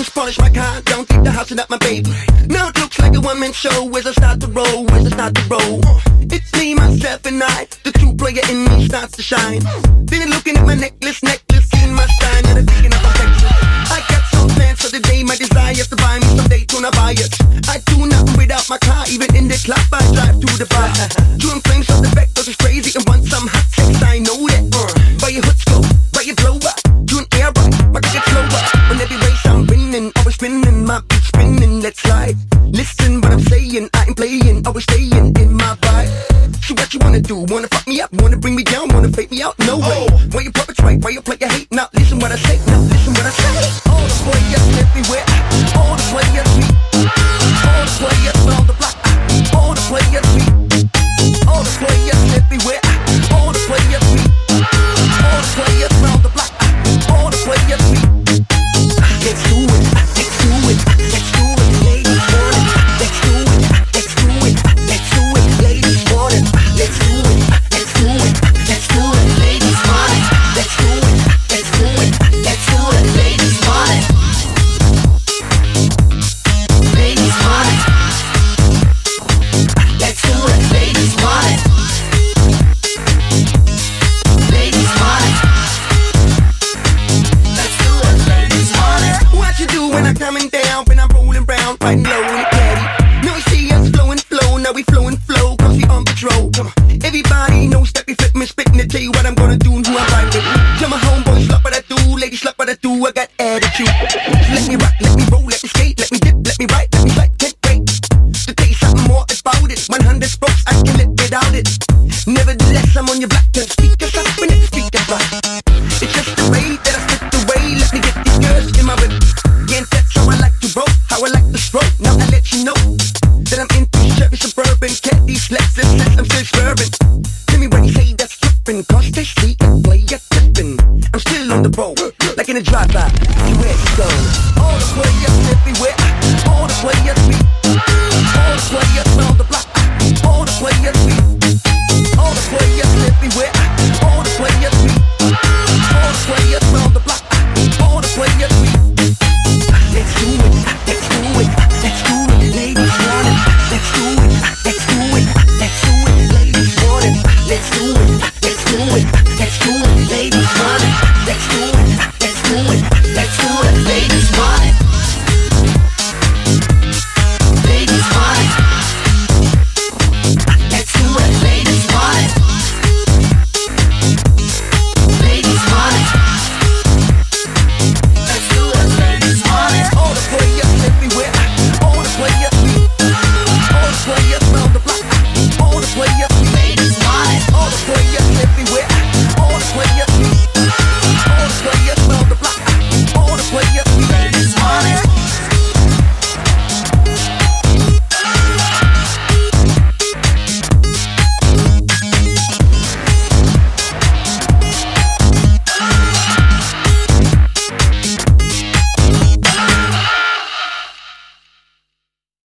rims, polish my car, don't keep the house up my baby. Now it looks like a one-man show as I start to roll, as I start to roll. It's me, myself, and I, the true player in me starts to shine. Then looking at my necklace, necklace, seeing my style, and I'm thinking of affection. I got some plans for the day, my desire to buy me some Daytona buyers. I buy it. I do nothing without my car, even in the club I drive to the bar. Doing saying, I ain't playing, always staying in my vibe. So what you wanna do? Wanna fuck me up? Wanna bring me down? Wanna fake me out? No way. Oh. Why you perpetrate? Why you play your hate? Now listen what I say. Rolling round, riding low in the caddy. Now we see us flowing, flow. Now we flowing, flow. Cause we on patrol. Everybody knows that we flip me, spitting to tell you what I'm gonna do and who I'm riding with. Tell my homeboys, love what I do. Ladies, love what I do. I got attitude. Let me rock, let me roll, let me skate, let me dip, let me ride, let me fight. Can't wait to tell you something more about it. 100 spokes, I can live without it. Nevertheless, I'm on your black turn. Speakers up let's do it, ladies